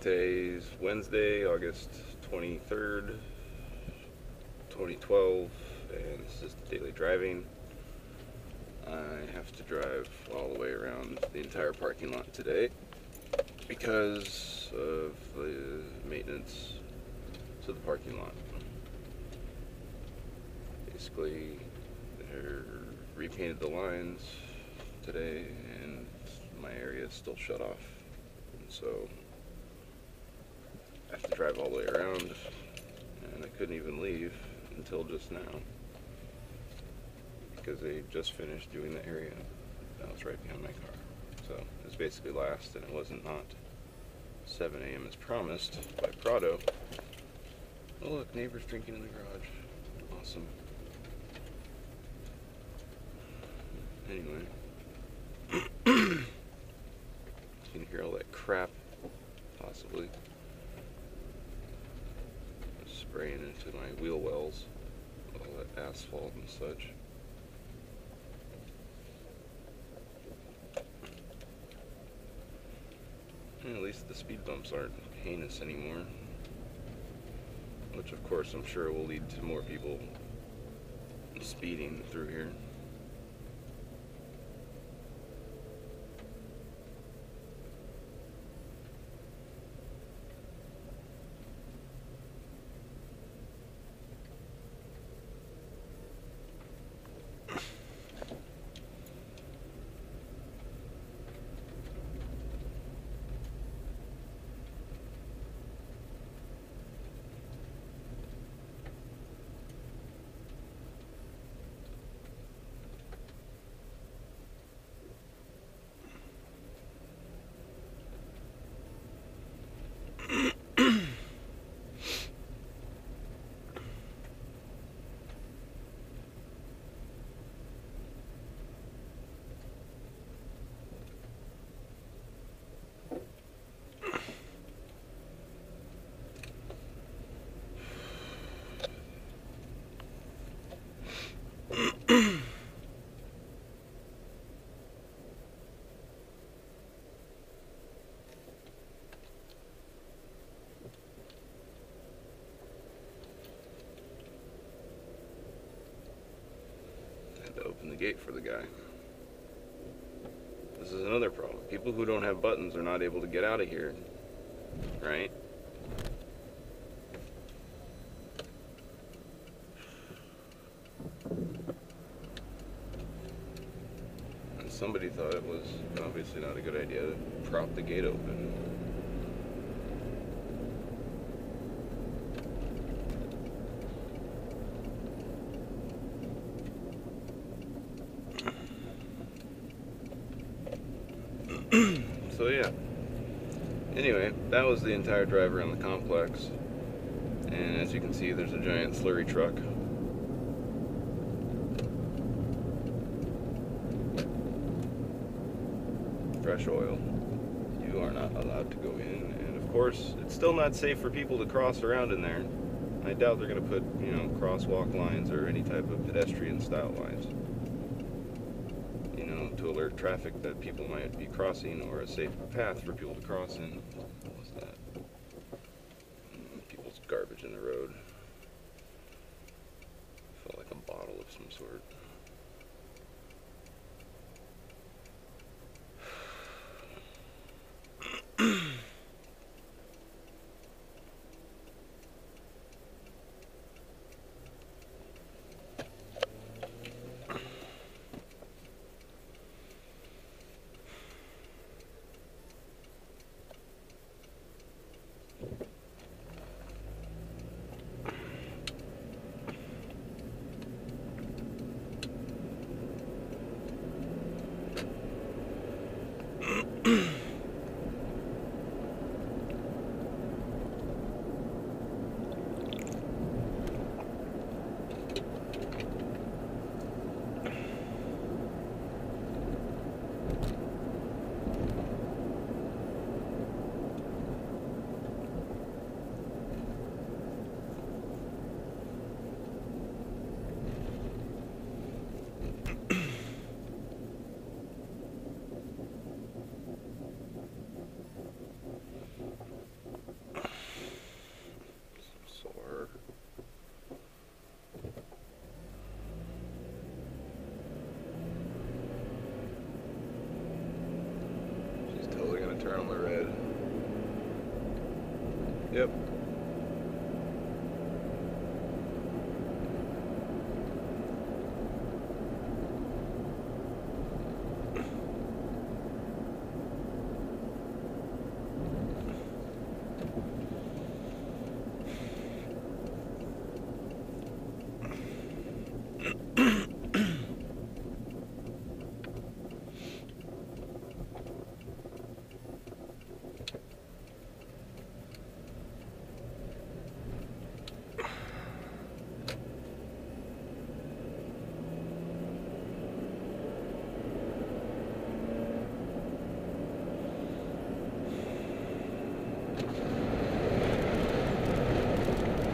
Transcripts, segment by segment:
Today's Wednesday, August 23rd, 2012, and this is daily driving. I have to drive all the way around the entire parking lot today because of the maintenance to the parking lot. Basically, they repainted the lines today and my area is still shut off. And so I have to drive all the way around and I couldn't even leave until just now because they just finished doing the area that was right behind my car. So it's basically last and it wasn't not 7 a.m. as promised by Prado. Oh look, neighbors drinking in the garage. Awesome. Anyway. you can hear all that crap, possibly. Spraying into my wheel wells, all that asphalt and such. And at least the speed bumps aren't heinous anymore. Which, of course, I'm sure will lead to more people speeding through here. To open the gate for the guy. This is another problem. People who don't have buttons are not able to get out of here. Right? And somebody thought it was obviously not a good idea to prop the gate open. So yeah. Anyway, that was the entire drive around the complex. And as you can see, there's a giant slurry truck. Fresh oil. You are not allowed to go in. And of course, it's still not safe for people to cross around in there. I doubt they're going to put, you know, crosswalk lines or any type of pedestrian style lines to alert traffic that people might be crossing or a safe path for people to cross in. What was that? Mm, people's garbage in the road. Felt like a bottle of some sort. Yep.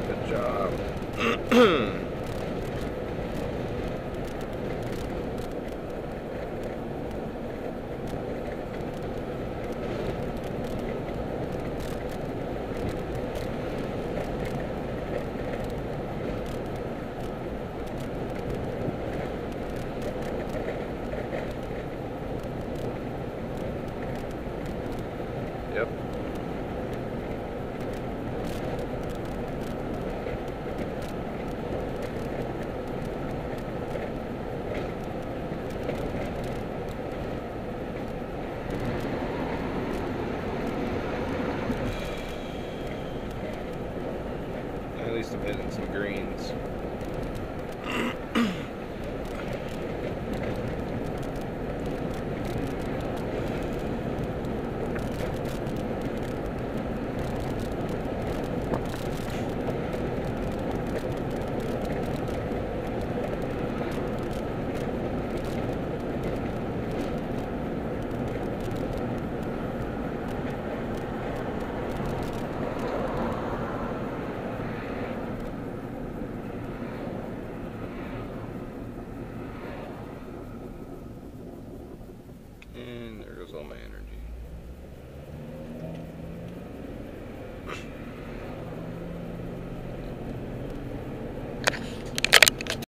Good job. Yep. At least I'm hitting some greens.